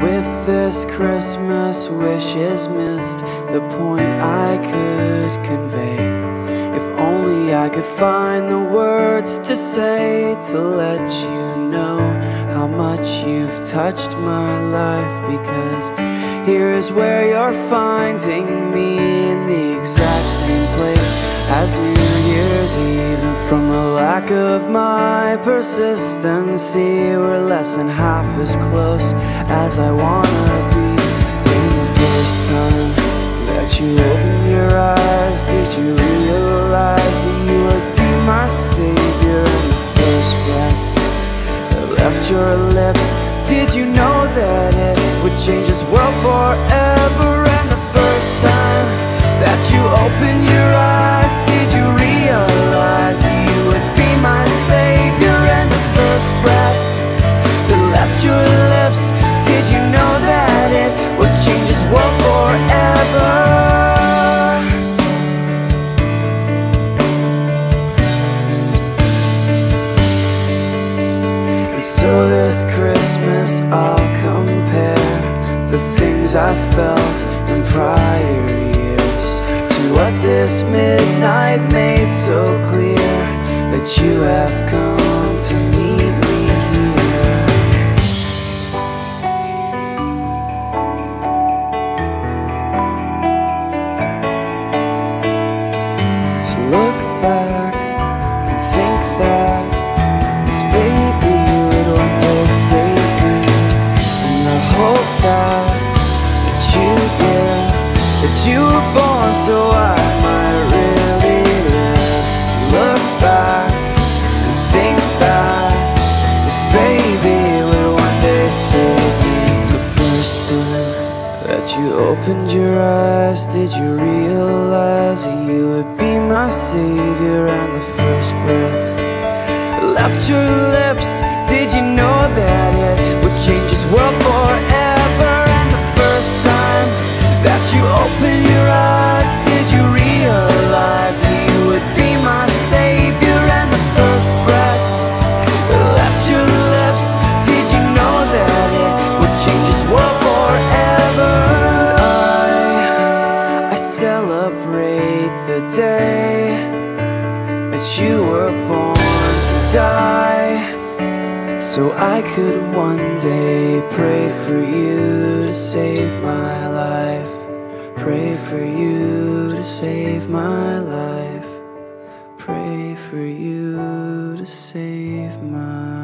with this Christmas, wish is missed the point I could convey. If only I could find the words to say to let you know how much you've touched my life. Because here is where you're finding me in the exact same place as New Year's Eve. And from the of my persistency, we're less than half as close as I wanna be. In the first time that you opened your eyes, did you realize that you would be my savior? In the first breath that left your lips, did you know that it would change this world forever? And the first time that you opened your eyes, I'll compare the things I felt in prior years to what this midnight made so clear that you have come you were born so I might really live look back and think that This baby would one day save me. The first time that you opened your eyes Did you realize that you would be my savior And the first breath left your lips celebrate the day that you were born to die So I could one day pray for you to save my life. Pray for you to save my life. Pray for you to save my